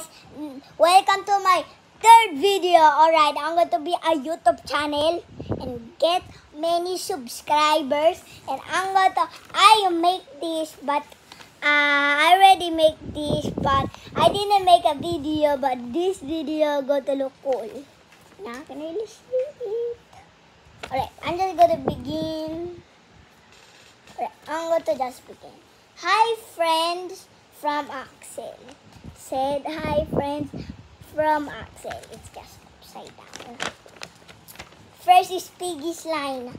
guys, welcome to my third video. Alright, I'm going to be a YouTube channel and get many subscribers. And I'm going to, I make this, but uh, I already make this, but I didn't make a video, but this video going to look cool. Now, can I really see it? Alright, I'm just going to begin. Alright, I'm going to just begin. Hi, friends from Axl. Said hi, friends from Axl. It's just upside down. First is Piggy's line.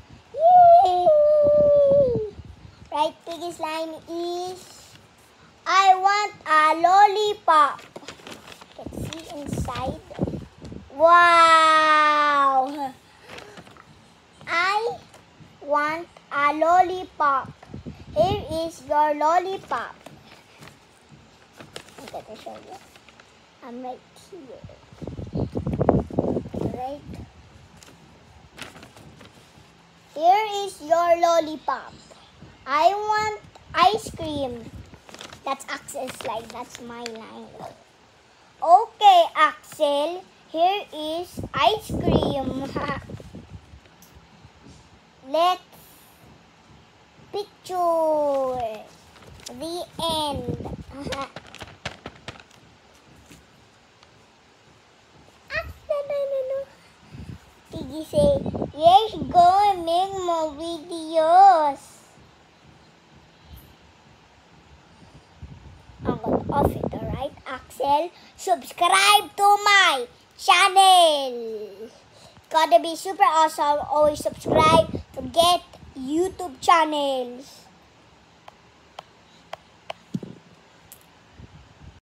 Yay! Right, Piggy's line is I want a lollipop. Let's see inside. Wow! I want a lollipop. Here is your lollipop. I'm gonna show you. I'm right here. Right. Here is your lollipop. I want ice cream. That's Axl's line. That's my line. Okay, Axl. Here is ice cream. Let's picture. Say, yes, go and make more videos. I'm going off it, alright? Axel, subscribe to my channel. Gotta be super awesome. Always subscribe to get YouTube channels.